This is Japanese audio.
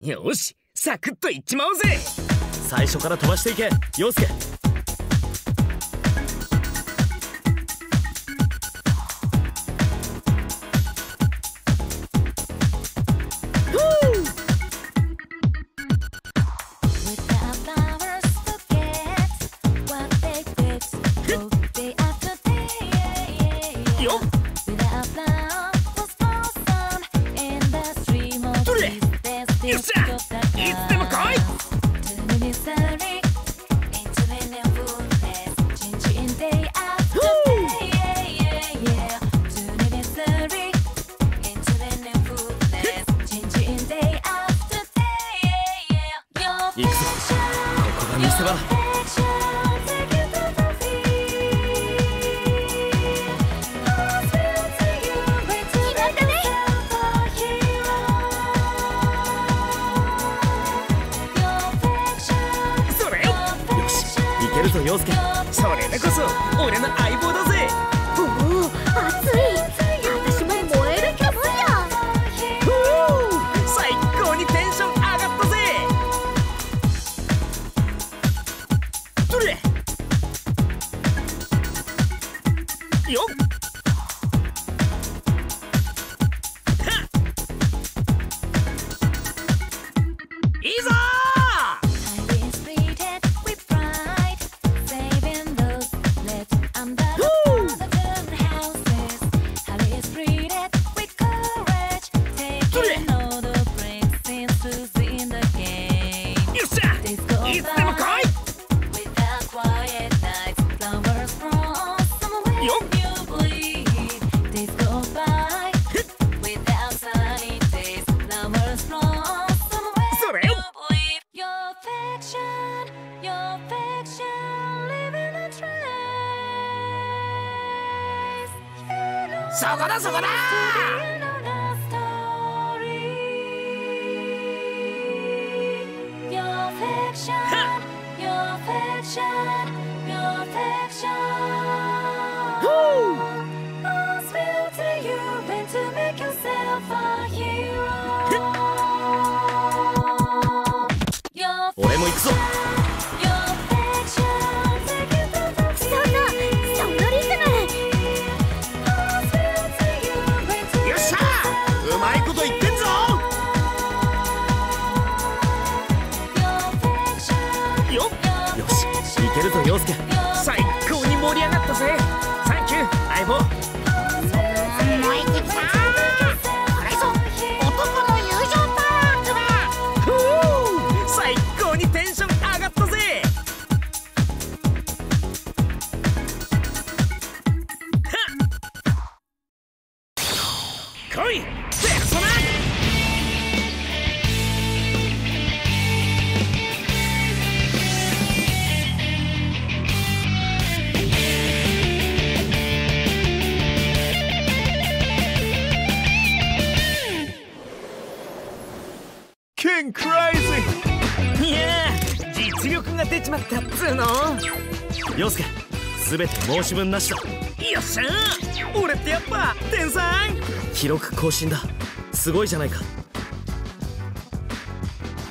よしサクッといっちまおうぜ。最初から飛ばしていけ。陽介 Yes, sir. てるぞ陽介それでこそ俺の相棒だぜ。おお熱い。私も燃える気分や最高にテンション上がったぜ。どれ？いつでも来い！そこだそこだ！perfection, perfection. Woo! 康介。最高に盛り上がったぜ。サンキュー。相棒。こにテンション上がったぜ。ペルソナ getting いや実力が出ちまったっつーの。陽介全て申し分なしだ。よっしゃ俺ってやっぱ天才。記録更新だ。すごいじゃないか。